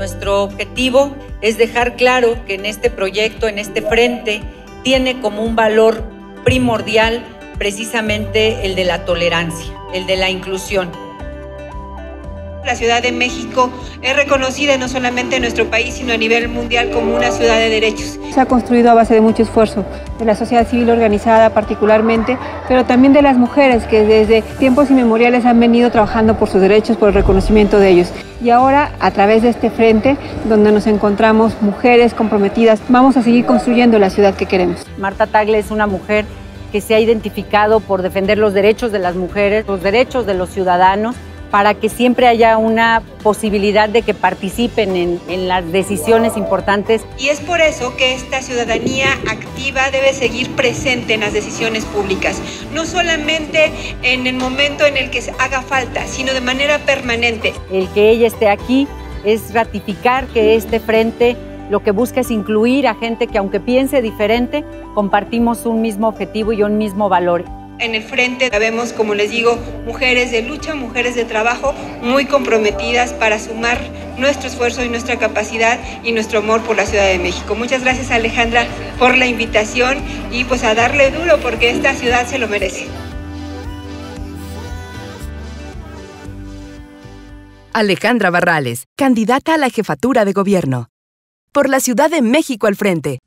Nuestro objetivo es dejar claro que en este proyecto, en este frente, tiene como un valor primordial precisamente el de la tolerancia, el de la inclusión. La Ciudad de México es reconocida no solamente en nuestro país, sino a nivel mundial como una ciudad de derechos. Se ha construido a base de mucho esfuerzo de la sociedad civil organizada particularmente, pero también de las mujeres que desde tiempos inmemoriales han venido trabajando por sus derechos, por el reconocimiento de ellos. Y ahora, a través de este frente, donde nos encontramos mujeres comprometidas, vamos a seguir construyendo la ciudad que queremos. Marta Tagle es una mujer que se ha identificado por defender los derechos de las mujeres, los derechos de los ciudadanos para que siempre haya una posibilidad de que participen en, las decisiones importantes. Y es por eso que esta ciudadanía activa debe seguir presente en las decisiones públicas, no solamente en el momento en el que haga falta, sino de manera permanente. El que ella esté aquí es ratificar que este frente lo que busca es incluir a gente que aunque piense diferente, compartimos un mismo objetivo y un mismo valor. En el frente vemos, como les digo, mujeres de lucha, mujeres de trabajo muy comprometidas para sumar nuestro esfuerzo y nuestra capacidad y nuestro amor por la Ciudad de México. Muchas gracias Alejandra por la invitación y pues a darle duro porque esta ciudad se lo merece. Alejandra Barrales, candidata a la jefatura de gobierno. Por la Ciudad de México al frente.